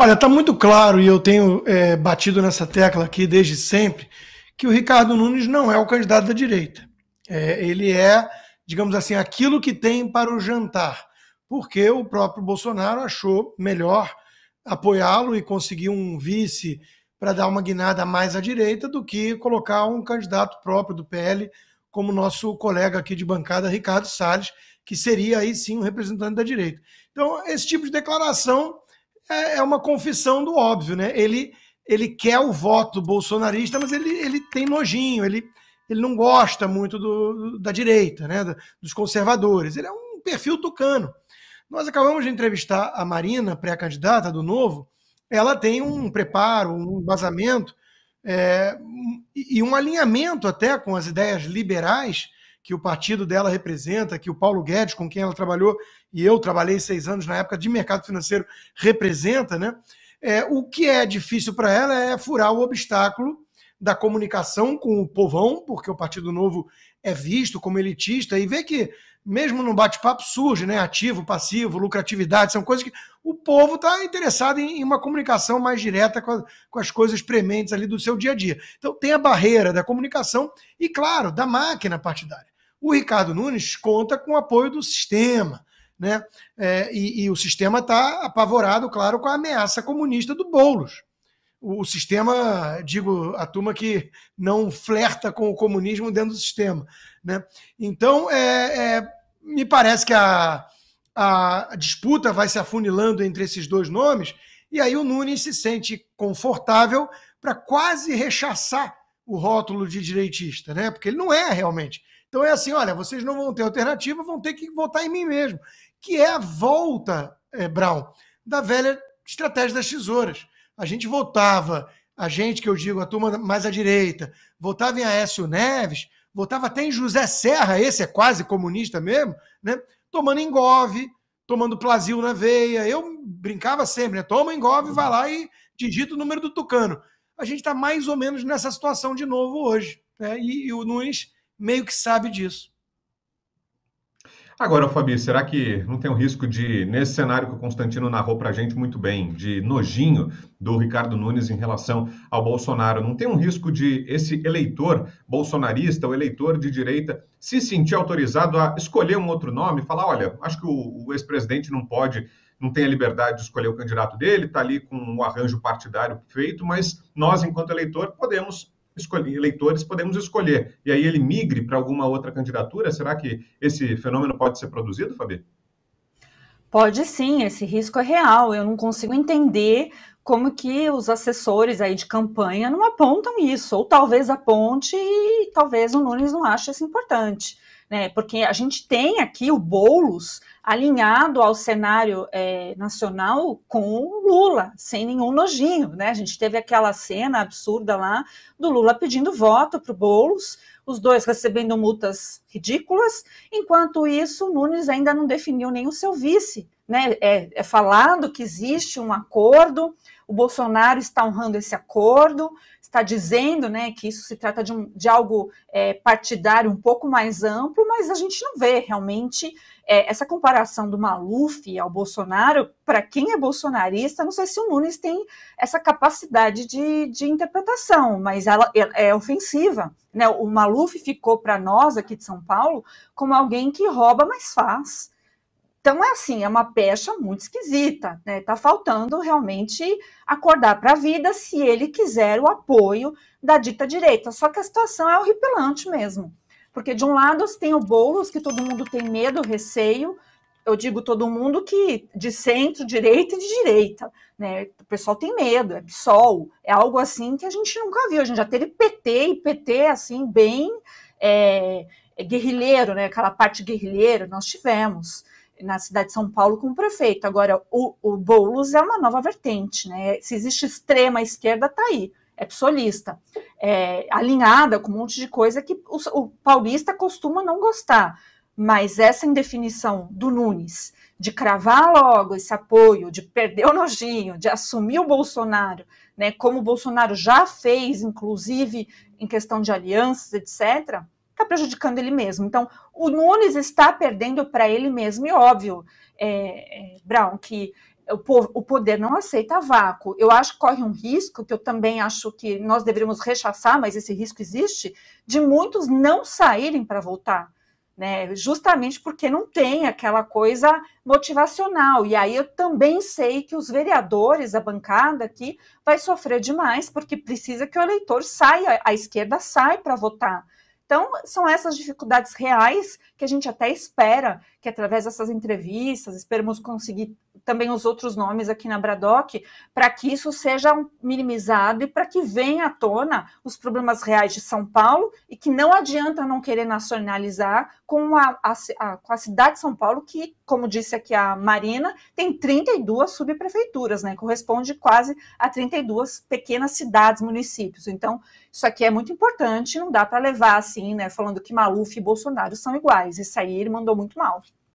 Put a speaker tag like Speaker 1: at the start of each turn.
Speaker 1: Olha, está muito claro, e eu tenho é, batido nessa tecla aqui desde sempre, que o Ricardo Nunes não é o candidato da direita. É, ele é, digamos assim, aquilo que tem para o jantar, porque o próprio Bolsonaro achou melhor apoiá-lo e conseguir um vice para dar uma guinada mais à direita do que colocar um candidato próprio do PL, como nosso colega aqui de bancada, Ricardo Salles, que seria aí sim um representante da direita. Então, esse tipo de declaração é, é uma confissão do óbvio, né? Ele, ele quer o voto bolsonarista, mas ele, ele tem nojinho, ele, ele não gosta muito do, da direita, né? dos conservadores. Ele é um perfil tucano. Nós acabamos de entrevistar a Marina, pré-candidata do Novo. Ela tem um preparo, um embasamento é, e um alinhamento até com as ideias liberais que o partido dela representa, que o Paulo Guedes, com quem ela trabalhou, e eu trabalhei seis anos na época de mercado financeiro, representa, né? É, o que é difícil para ela é furar o obstáculo da comunicação com o povão, porque o Partido Novo é visto como elitista, e vê que mesmo no bate-papo surge, né? Ativo, passivo, lucratividade, são coisas que o povo está interessado em, uma comunicação mais direta com, a, com, as coisas prementes ali do seu dia a dia. Então tem a barreira da comunicação e, claro, da máquina partidária. O Ricardo Nunes conta com o apoio do sistema, né? É, e, e, o sistema está apavorado, claro, com a ameaça comunista do Boulos. O, sistema, digo, a turma que não flerta com o comunismo dentro do sistema. Né? Então, é, é me parece que a, a disputa vai se afunilando entre esses dois nomes, e aí o Nunes se sente confortável para quase rechaçar o rótulo de direitista, né? Porque ele não é realmente. Então é assim: olha, vocês não vão ter alternativa, vão ter que votar em mim mesmo. Que é a volta, é, Brown, da velha estratégia das tesouras. A gente votava, a gente que eu digo, a turma mais à direita, votava em Aécio Neves votava até em José Serra, esse é quase comunista mesmo, né? Tomando engove, tomando plazil na veia. Eu brincava sempre, né? Toma engove, vai lá e digita o número do tucano. A gente está mais ou menos nessa situação de novo hoje. Né? E, e o Nunes meio que sabe disso.
Speaker 2: Agora, Fabi, será que não tem o risco de, nesse cenário que o Constantino narrou para a gente muito bem, de nojinho do Ricardo Nunes em relação ao Bolsonaro, não tem um risco de esse eleitor bolsonarista, o eleitor de direita, se sentir autorizado a escolher um outro nome, falar, olha, acho que o, o ex-presidente não pode não tem a liberdade de escolher o candidato dele, está ali com o um arranjo partidário feito, mas nós, enquanto eleitor, podemos eleitores podemos escolher. E aí ele migre para alguma outra candidatura? Será que esse fenômeno pode ser produzido, Fabi?
Speaker 3: Pode sim, esse risco é real. Eu não consigo entender como que os assessores aí de campanha não apontam isso, ou talvez aponte e talvez o Nunes não ache isso importante né? Porque a gente tem aqui o Boulos alinhado ao cenário é, nacional com o Lula, sem nenhum nojinho, né? A gente teve aquela cena absurda lá do Lula pedindo voto para o Boulos, os dois recebendo multas ridículas, enquanto isso, Nunes ainda não definiu nem o seu vice. Né? É, é falado que existe um acordo, o Bolsonaro está honrando esse acordo, está dizendo né, que isso se trata de, um, de algo é, partidário um pouco mais amplo, mas a gente não vê realmente é, essa comparação do Maluf ao Bolsonaro. Para quem é bolsonarista, não sei se o Nunes tem essa capacidade de, de interpretação, mas ela é, é ofensiva. Né? O Maluf ficou para nós aqui de São Paulo como alguém que rouba, mas faz. Então é assim, é uma pecha muito esquisita, né? Tá faltando realmente acordar para a vida se ele quiser o apoio da dita direita. Só que a situação é horripilante mesmo. Porque de um lado tem o Boulos, que todo mundo tem medo, receio, eu digo todo mundo que de centro, direita e de direita, né? O pessoal tem medo, é PSOL, é algo assim que a gente nunca viu. A gente já teve PT e PT assim, bem é, guerrilheiro, né? Aquela parte guerrilheira, nós tivemos na cidade de São Paulo com o prefeito. Agora, o, o Boulos é uma nova vertente, né? Se existe extrema esquerda, tá aí, é psolista, é, alinhada com um monte de coisa que o, o paulista costuma não gostar. Mas essa indefinição do Nunes de cravar logo esse apoio, de perder o nojinho, de assumir o Bolsonaro, né, como o Bolsonaro já fez, inclusive em questão de alianças, etc., está prejudicando ele mesmo. Então, o Nunes está perdendo para ele mesmo, e óbvio, é, é, Brown, que o poder não aceita vácuo. Eu acho que corre um risco, que eu também acho que nós deveríamos rechaçar, mas esse risco existe, de muitos não saírem para votar. Né, justamente porque não tem aquela coisa motivacional. E aí eu também sei que os vereadores, a bancada aqui, vai sofrer demais, porque precisa que o eleitor saia, a esquerda saia para votar. Então, são essas dificuldades reais que a gente até espera que, através dessas entrevistas, esperamos conseguir também os outros nomes aqui na Bradock, para que isso seja minimizado e para que venha à tona os problemas reais de São Paulo e que não adianta não querer nacionalizar com a, a, a, com a cidade de São Paulo, que, como disse aqui a Marina, tem 32 subprefeituras, né? Corresponde quase a 32 pequenas cidades, municípios. Então, isso aqui é muito importante, não dá para levar assim, né? Falando que Maluf e Bolsonaro são iguais. Isso aí ele mandou muito mal.